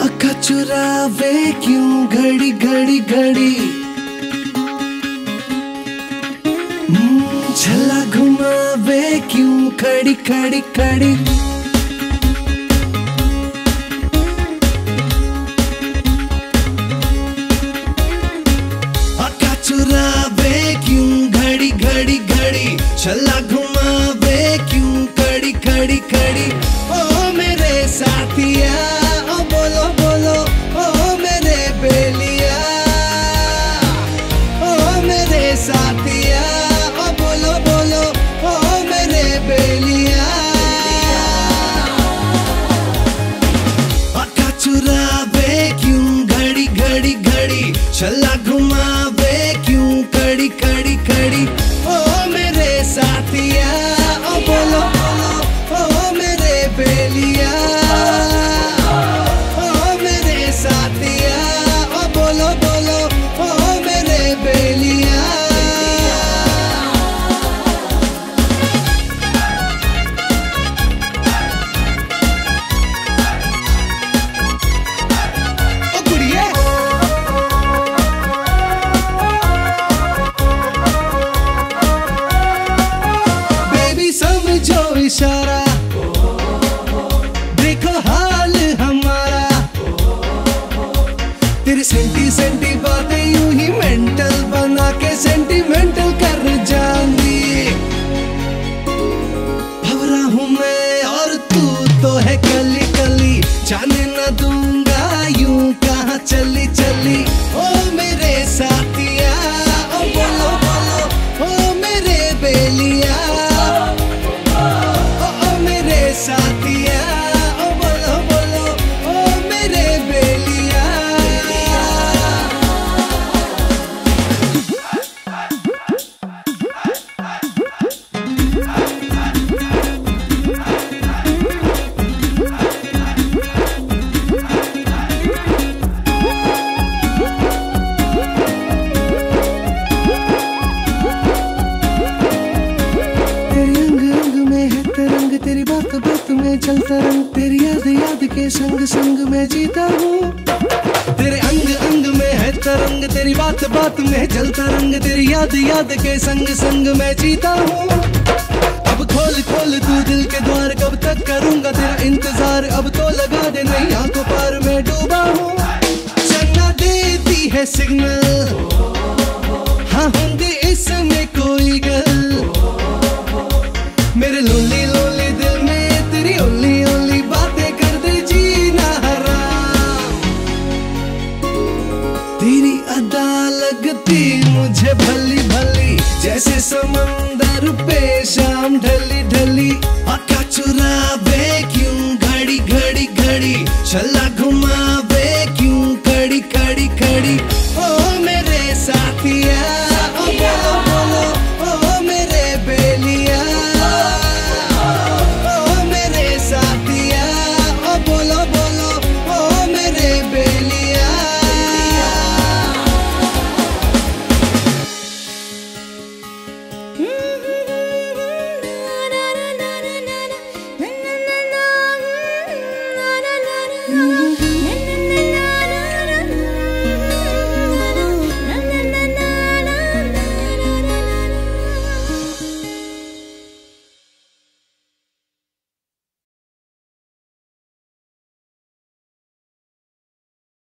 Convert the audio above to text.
चुरावे क्यों घड़ी घड़ी घड़ी? हम्म, झला घुमावे क्यों खड़ी खड़ी खड़ी? आका चुरावे क्यों घड़ी घड़ी घड़ी? छल्ला घड़ी छल्ला समझो इशारा। देखो हाल हमारा। तेरी सेंटी सेंटी बातें यूँ ही मेंटल बना के सेंटिमेंटल कर जाऊँगी भवरा हूँ मैं और तू तो है कली कली। जाने न दूँगा यूँ कहाँ चली चली। ओ मेरे मेरे में चलता रंग, तेरी याद याद के संग संग में जीता हूँ। तेरे अंग अंग में है तरंग, तेरी बात बात में जलता रंग, तेरी याद याद के संग संग में जीता हूँ। अब खोल खोल तू दिल के द्वार, कब तक करूँगा तेरा इंतज़ार? अब तो लगा दे नहीं आँखों पार में डूबा हूँ। चन्ना देती है सिग्नल। मुझे भली भली, जैसे समंदर पे शाम ढली ढली। आका चुरावे क्यों घड़ी घड़ी घड़ी छल्ला घुमावे